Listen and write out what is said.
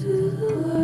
to the world.